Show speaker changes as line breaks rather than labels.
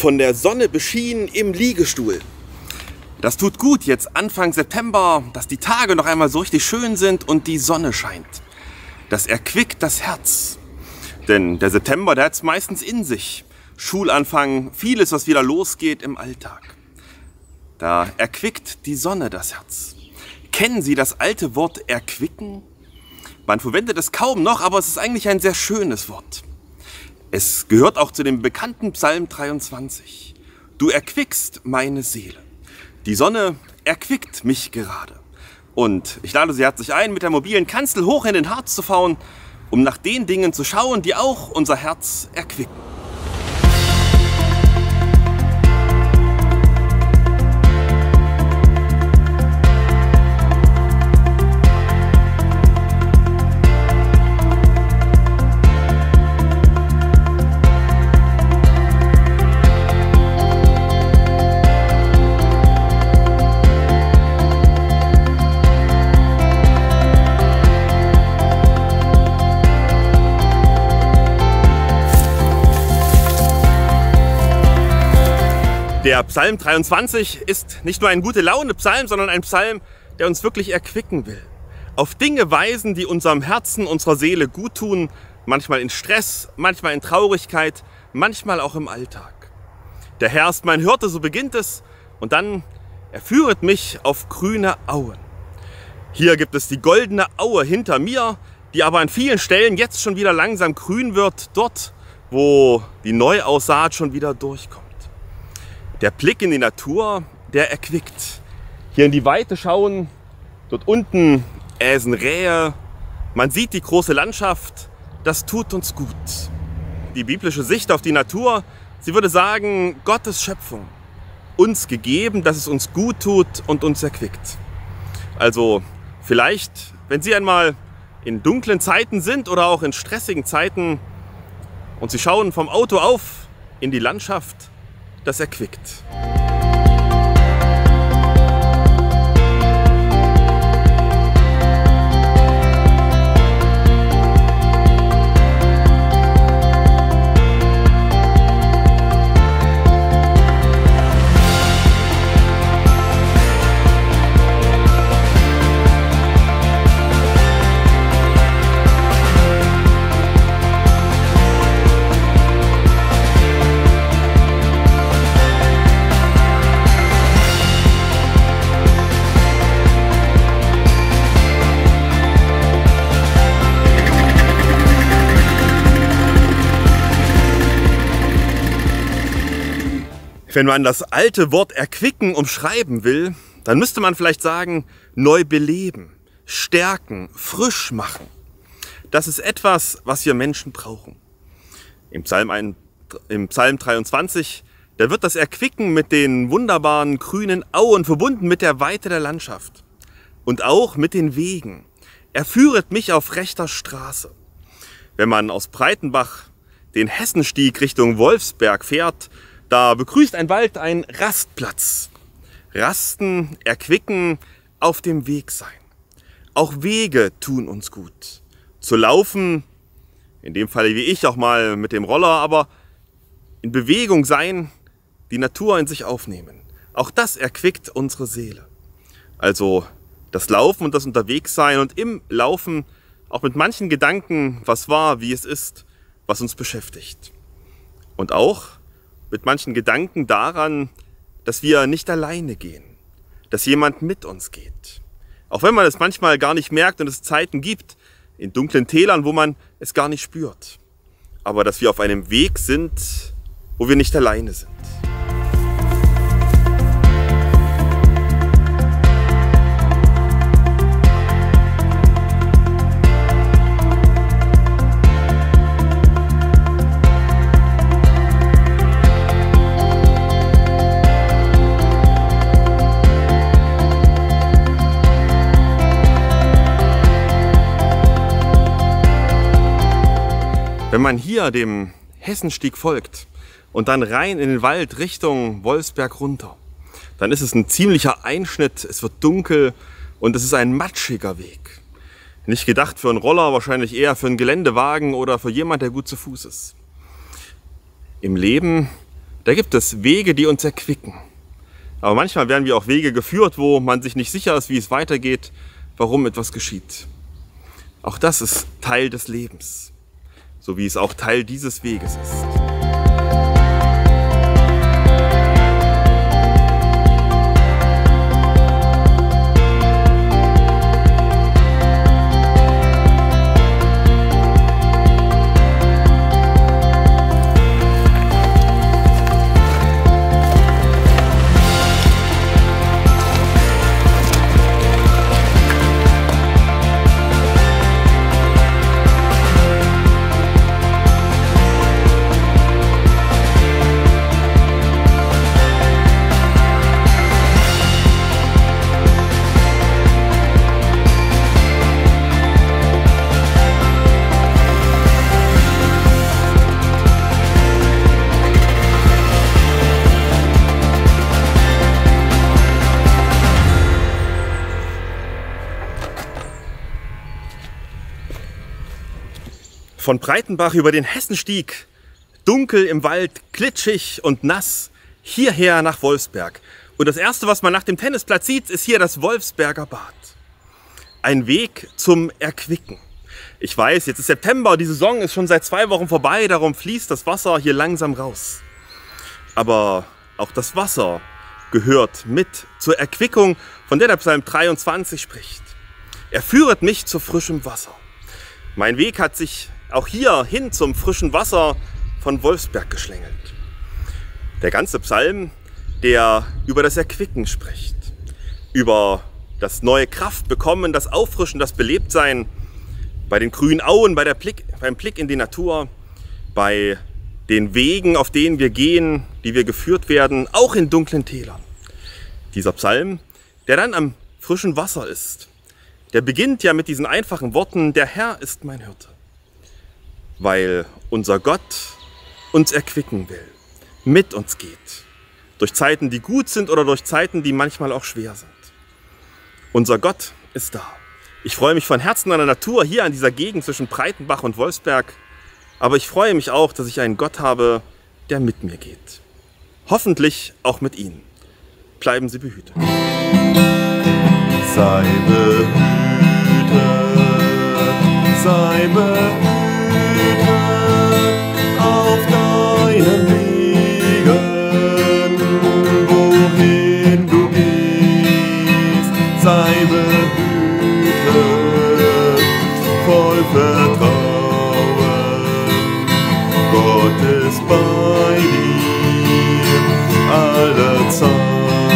von der Sonne beschienen im Liegestuhl. Das tut gut jetzt Anfang September, dass die Tage noch einmal so richtig schön sind und die Sonne scheint. Das erquickt das Herz. Denn der September, der hat es meistens in sich. Schulanfang, vieles, was wieder losgeht im Alltag. Da erquickt die Sonne das Herz. Kennen Sie das alte Wort erquicken? Man verwendet es kaum noch, aber es ist eigentlich ein sehr schönes Wort. Es gehört auch zu dem bekannten Psalm 23. Du erquickst meine Seele. Die Sonne erquickt mich gerade. Und ich lade Sie herzlich ein, mit der mobilen Kanzel hoch in den Harz zu fahren, um nach den Dingen zu schauen, die auch unser Herz erquicken. Der Psalm 23 ist nicht nur ein gute Laune Psalm, sondern ein Psalm, der uns wirklich erquicken will. Auf Dinge weisen, die unserem Herzen, unserer Seele gut tun, manchmal in Stress, manchmal in Traurigkeit, manchmal auch im Alltag. Der Herr ist mein Hirte, so beginnt es, und dann er führet mich auf grüne Auen. Hier gibt es die goldene Aue hinter mir, die aber an vielen Stellen jetzt schon wieder langsam grün wird, dort, wo die Neuaussaat schon wieder durchkommt. Der Blick in die Natur, der erquickt. Hier in die Weite schauen, dort unten äsen Rehe. Man sieht die große Landschaft, das tut uns gut. Die biblische Sicht auf die Natur, sie würde sagen, Gottes Schöpfung. Uns gegeben, dass es uns gut tut und uns erquickt. Also vielleicht, wenn Sie einmal in dunklen Zeiten sind oder auch in stressigen Zeiten und Sie schauen vom Auto auf in die Landschaft, das erquickt. Wenn man das alte Wort erquicken umschreiben will, dann müsste man vielleicht sagen, neu beleben, stärken, frisch machen. Das ist etwas, was wir Menschen brauchen. Im Psalm, 1, im Psalm 23, da wird das Erquicken mit den wunderbaren grünen Auen verbunden mit der Weite der Landschaft und auch mit den Wegen. Er führet mich auf rechter Straße. Wenn man aus Breitenbach den Hessenstieg Richtung Wolfsberg fährt, da begrüßt ein Wald einen Rastplatz. Rasten, erquicken, auf dem Weg sein. Auch Wege tun uns gut. Zu laufen, in dem Fall wie ich auch mal mit dem Roller, aber in Bewegung sein, die Natur in sich aufnehmen. Auch das erquickt unsere Seele. Also das Laufen und das Unterwegssein und im Laufen auch mit manchen Gedanken, was war, wie es ist, was uns beschäftigt. Und auch mit manchen Gedanken daran, dass wir nicht alleine gehen, dass jemand mit uns geht. Auch wenn man es manchmal gar nicht merkt und es Zeiten gibt, in dunklen Tälern, wo man es gar nicht spürt. Aber dass wir auf einem Weg sind, wo wir nicht alleine sind. Wenn man hier dem Hessenstieg folgt und dann rein in den Wald Richtung Wolfsberg runter, dann ist es ein ziemlicher Einschnitt, es wird dunkel und es ist ein matschiger Weg. Nicht gedacht für einen Roller, wahrscheinlich eher für einen Geländewagen oder für jemand, der gut zu Fuß ist. Im Leben Da gibt es Wege, die uns erquicken. Aber manchmal werden wir auch Wege geführt, wo man sich nicht sicher ist, wie es weitergeht, warum etwas geschieht. Auch das ist Teil des Lebens, so wie es auch Teil dieses Weges ist. Von Breitenbach über den Hessenstieg, dunkel im Wald, klitschig und nass, hierher nach Wolfsberg. Und das erste, was man nach dem Tennisplatz sieht, ist hier das Wolfsberger Bad. Ein Weg zum Erquicken. Ich weiß, jetzt ist September, die Saison ist schon seit zwei Wochen vorbei, darum fließt das Wasser hier langsam raus. Aber auch das Wasser gehört mit zur Erquickung, von der der Psalm 23 spricht. Er führet mich zu frischem Wasser. Mein Weg hat sich auch hier hin zum frischen Wasser von Wolfsberg geschlängelt. Der ganze Psalm, der über das Erquicken spricht, über das neue Kraft bekommen, das Auffrischen, das Belebtsein bei den grünen Auen, bei der Blick, beim Blick in die Natur, bei den Wegen, auf denen wir gehen, die wir geführt werden, auch in dunklen Tälern. Dieser Psalm, der dann am frischen Wasser ist, der beginnt ja mit diesen einfachen Worten, der Herr ist mein Hirte weil unser Gott uns erquicken will, mit uns geht, durch Zeiten, die gut sind oder durch Zeiten, die manchmal auch schwer sind. Unser Gott ist da. Ich freue mich von Herzen an der Natur hier an dieser Gegend zwischen Breitenbach und Wolfsberg, aber ich freue mich auch, dass ich einen Gott habe, der mit mir geht. Hoffentlich auch mit Ihnen. Bleiben Sie behütet.
Sei behütet, sei behütet. Gott ist bei dir alle Zeit.